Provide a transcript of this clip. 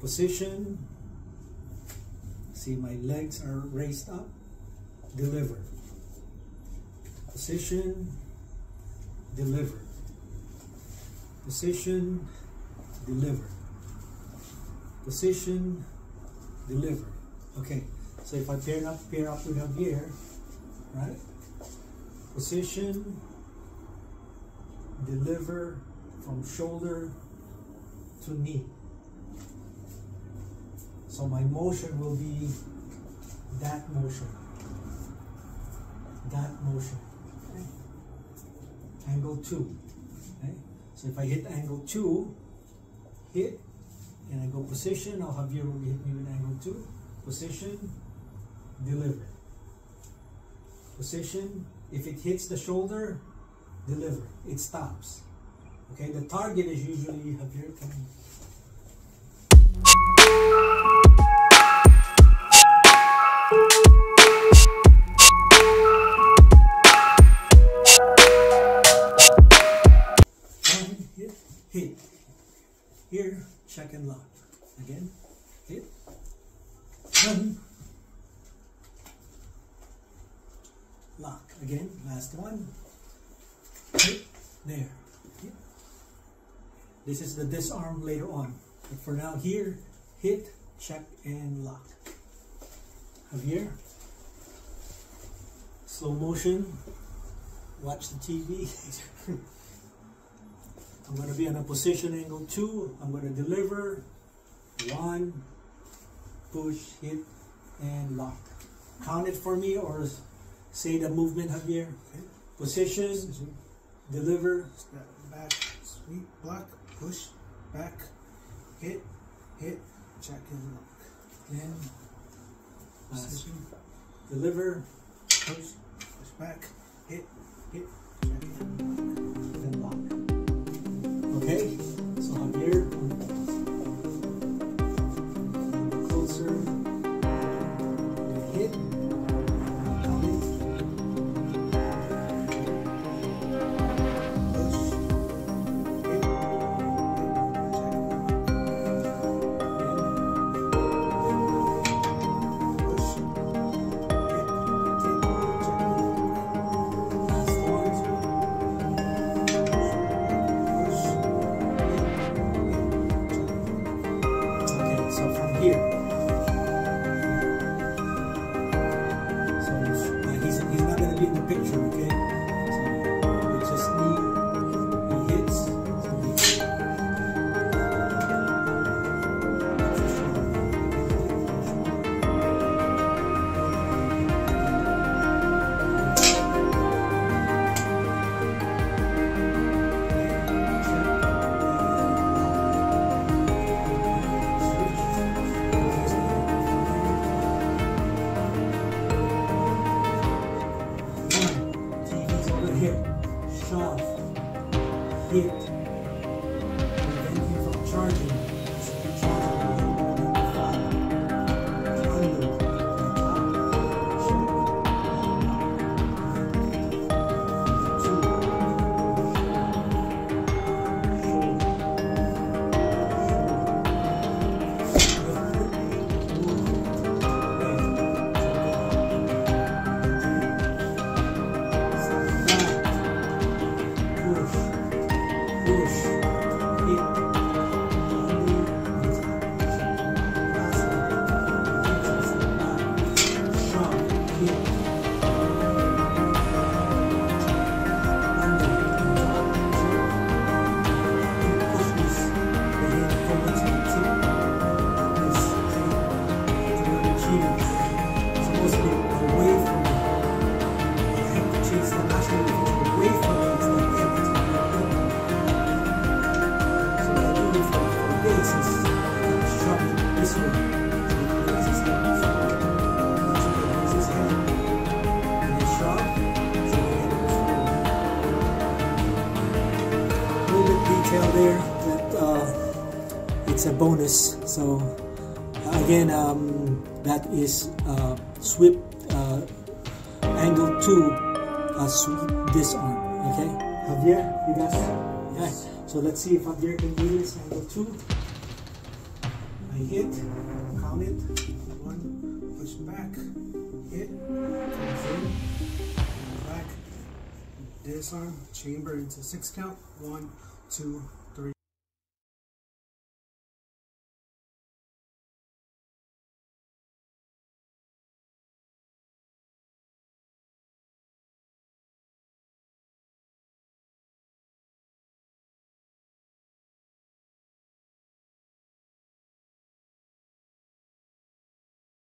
Position. See my legs are raised up. Deliver. Position. Deliver. Position. Deliver. Position. Deliver. Okay. So if I pair up, pair up with Javier, right? Position, deliver from shoulder to knee. So my motion will be that motion. That motion. Okay. Angle two. Okay. So if I hit angle two, hit, and I go position, Javier will hit me with angle two. Position, deliver. Position, if it hits the shoulder, deliver. It stops. Okay, the target is usually Javier coming. Here, check and lock. Again, hit. One. Lock. Again, last one. Hit. There. Hit. This is the disarm later on. But for now, here, hit, check, and lock. Javier. Slow motion. Watch the TV. I'm going to be in a position angle two. I'm going to deliver. One, push, hit, and lock. Count it for me or say the movement, Javier. Position, deliver, Step back, sweep, block, push, back, hit, hit, check and lock. Then. Position, Deliver, push, push back, hit, hit, Okay, charging. Little detail there that uh, it's a bonus so again um, that is uh, sweep uh, angle 2 uh, sweep this arm okay? Javier you guys? Yeah so let's see if Javier can do this angle 2 hit, count it, one, push back, hit, comes in, back, disarm, chamber into six count, one, two,